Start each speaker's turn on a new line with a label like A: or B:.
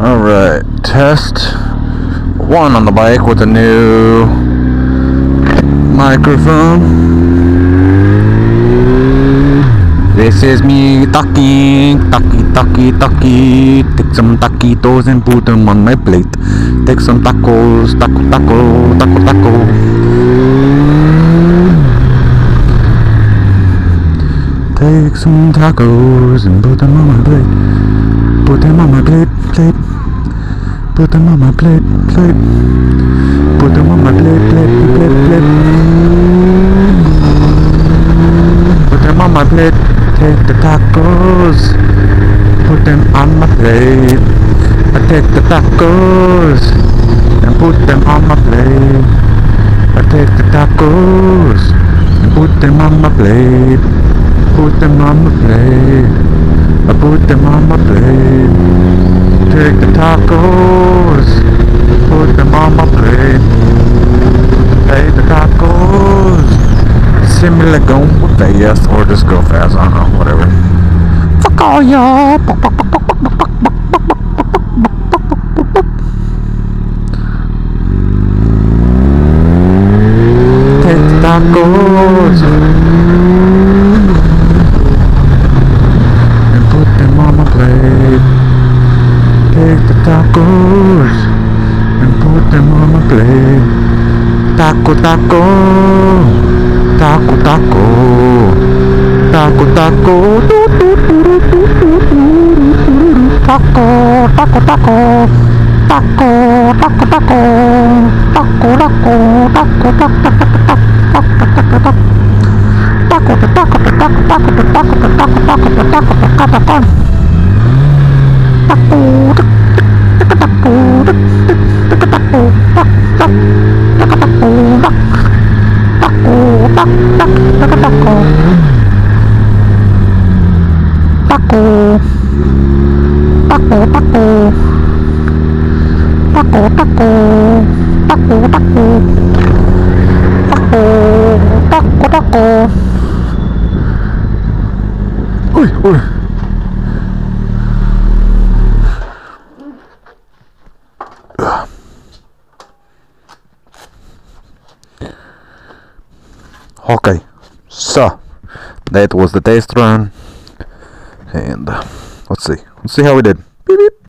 A: Alright, test one on the bike with a new microphone. This is me talking, talkie, talkie, talkie. Take some taquitos and put them on my plate. Take some tacos, taco, taco, taco, taco. Take some tacos and put them on my plate. Put them on my plate, plate. Put them on my plate, plate. Put them on my plate, plate, plate, plate. Put them on my plate. Take the tacos. Put them on my plate. I take the tacos and put them on my plate. I take the tacos and put them on my plate. Put them on my plate. I put them on my plate. Take the tacos. Put them on my plate. Take the tacos. Similar go fast or just go fast. I don't know. Whatever. Fuck all y'all. Take the tacos. and put them on my plate. Take the tacos and put them on my plate. Taco, taco, taco, taco, taco, taco, taco, taco, taco, taco, taco, taco, taco, taco, taco, taco, taco, taco, taco, taco. Taco, Ui, ui Okay, so that was the test run, and uh, let's see, let's see how we did. Beep, beep.